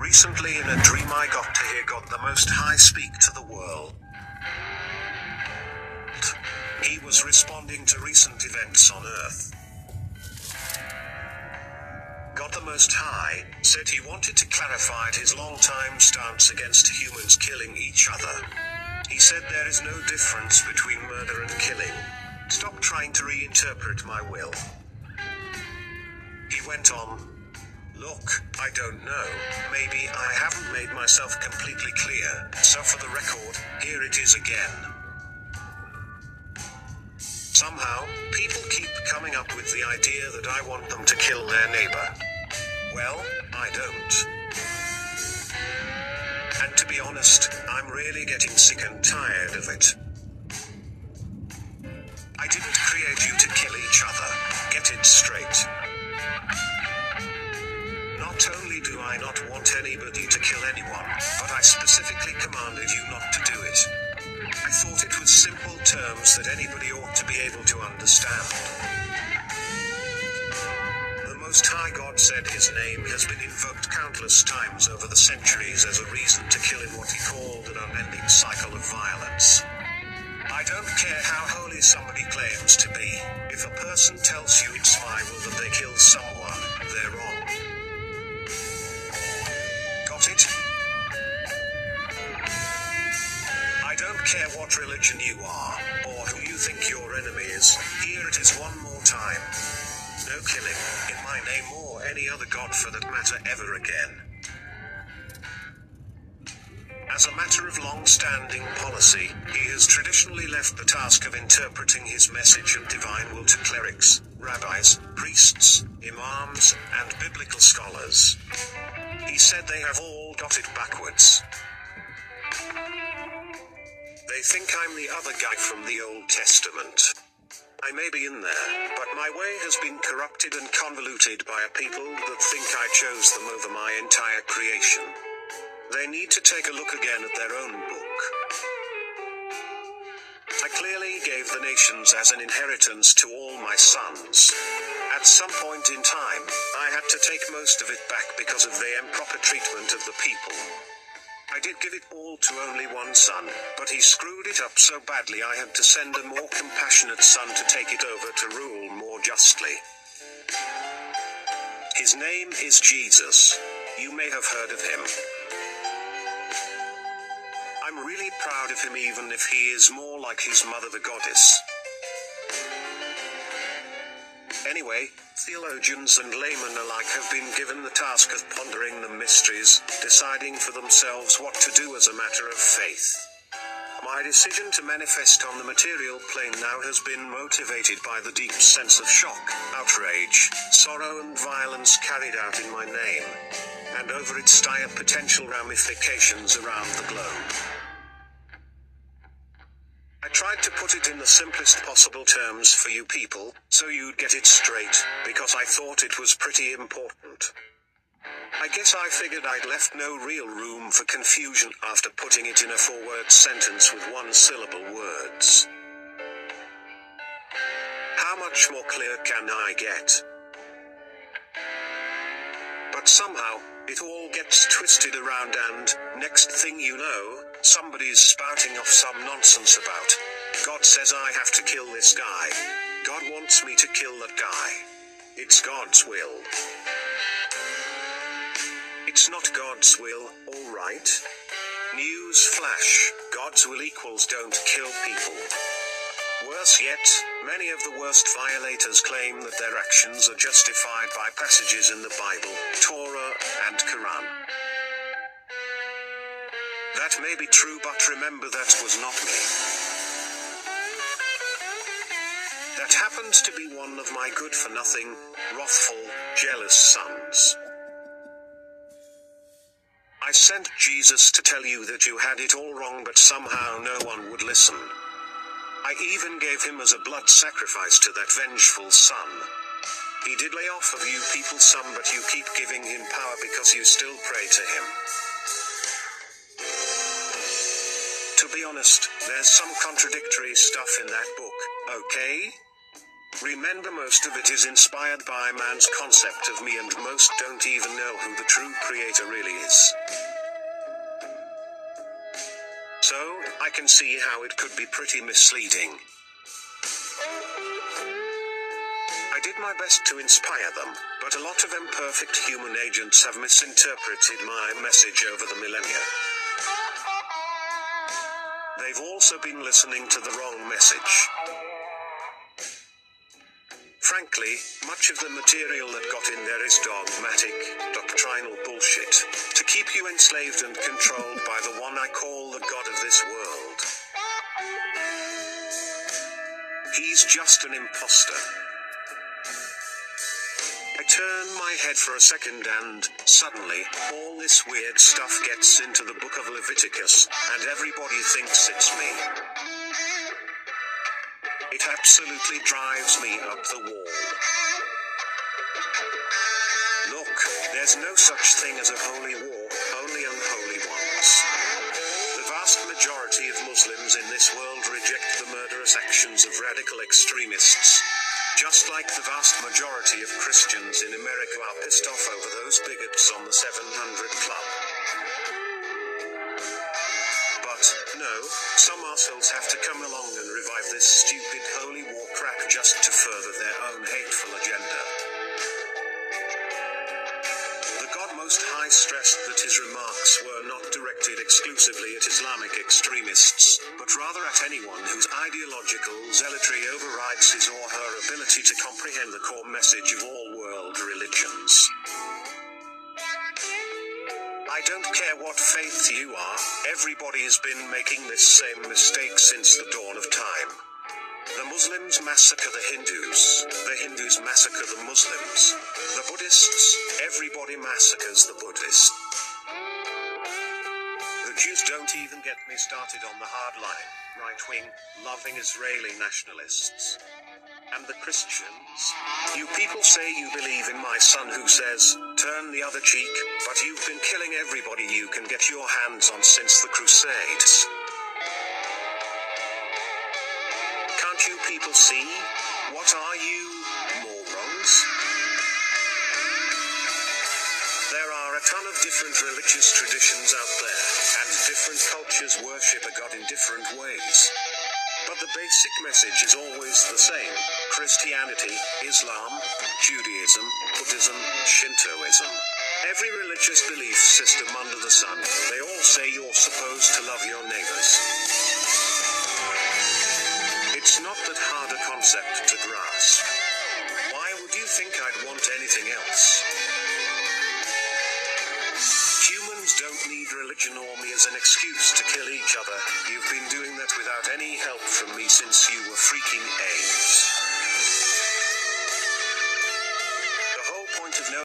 Recently in a dream I got to hear God the Most High speak to the world. He was responding to recent events on Earth. God the Most High said he wanted to clarify his long-time stance against humans killing each other. He said there is no difference between murder and killing. Stop trying to reinterpret my will. He went on, Look, I don't know. Maybe I haven't made myself completely clear, so for the record, here it is again. Somehow, people keep coming up with the idea that I want them to kill their neighbor. Well, I don't. And to be honest, I'm really getting sick and tired of it. Anyone, but I specifically commanded you not to do it. I thought it was simple terms that anybody ought to be able to understand. The Most High God said his name has been invoked countless times over the centuries as a reason to kill in what he called an unending cycle of violence. I don't care how holy somebody claims to be. If a person tells you it's Bible that they kill someone, they're wrong. What religion you are, or who you think your enemy is. Here it is one more time. No killing, in my name or any other god for that matter ever again. As a matter of long-standing policy, he has traditionally left the task of interpreting his message and divine will to clerics, rabbis, priests, imams, and biblical scholars. He said they have all got it backwards. They think I'm the other guy from the Old Testament. I may be in there, but my way has been corrupted and convoluted by a people that think I chose them over my entire creation. They need to take a look again at their own book. I clearly gave the nations as an inheritance to all my sons. At some point in time, I had to take most of it back because of the improper treatment of the people. I did give it all to only one son, but he screwed it up so badly I had to send a more compassionate son to take it over to rule more justly. His name is Jesus. You may have heard of him. I'm really proud of him even if he is more like his mother the goddess. Anyway, theologians and laymen alike have been given the task of pondering the mysteries, deciding for themselves what to do as a matter of faith. My decision to manifest on the material plane now has been motivated by the deep sense of shock, outrage, sorrow, and violence carried out in my name, and over its dire potential ramifications around the globe. I tried to put it in the simplest possible terms for you people, so you'd get it straight, because I thought it was pretty important. I guess I figured I'd left no real room for confusion after putting it in a four word sentence with one syllable words. How much more clear can I get? But somehow, it all gets twisted around, and next thing you know, somebody's spouting off some nonsense about God says I have to kill this guy. God wants me to kill that guy. It's God's will. It's not God's will, alright? News flash God's will equals don't kill people. Worse yet, many of the worst violators claim that their actions are justified by passages in the Bible, Torah, and Quran. That may be true, but remember that was not me. That happens to be one of my good for nothing, wrathful, jealous sons. I sent Jesus to tell you that you had it all wrong, but somehow no one would listen. I even gave him as a blood sacrifice to that vengeful son. He did lay off of you people some, but you keep giving him power because you still pray to him. To be honest, there's some contradictory stuff in that book, okay? Remember, most of it is inspired by man's concept of me, and most don't even know who the true creator really is. So, I can see how it could be pretty misleading. I did my best to inspire them, but a lot of imperfect human agents have misinterpreted my message over the millennia. They've also been listening to the wrong message. Frankly, much of the material that got in there is dogmatic, doctrinal bullshit, to keep you enslaved and controlled by the one I call the God of this world. He's just an impostor. I turn my head for a second and, suddenly, all this weird stuff gets into the book of Leviticus, and everybody thinks it's me. It absolutely drives me up the wall. Look, there's no such thing as a holy war, only unholy ones. The vast majority of Muslims in this world reject the murderous actions of radical extremists. Just like the vast majority of Christians in America are pissed off over those bigots on the 700 Club. Some assholes have to come along and revive this stupid holy war crap just to further their own hateful agenda. The God Most High stressed that his remarks were not directed exclusively at Islamic extremists, but rather at anyone whose ideological zealotry overrides his or her ability to comprehend the core message of all world religions. I don't care what faith you are, everybody has been making this same mistake since the dawn of time. The Muslims massacre the Hindus, the Hindus massacre the Muslims, the Buddhists, everybody massacres the Buddhists. The Jews don't even get me started on the hardline, right wing, loving Israeli nationalists. And the Christians. You people say you believe in my son who says, turn the other cheek, but you've been killing everybody you can get your hands on since the Crusades. Can't you people see? What are you, morons? There are a ton of different religious traditions out there, and different cultures worship a god in different ways. But the basic message is always the same Christianity, Islam, Judaism, Buddhism, Shintoism. Every religious belief system under the sun, they all say you're supposed to love your neighbors. It's not that hard a concept to grasp. Why would you think I'd want anything else? Religion or me as an excuse to kill each other. You've been doing that without any help from me since you were freaking apes.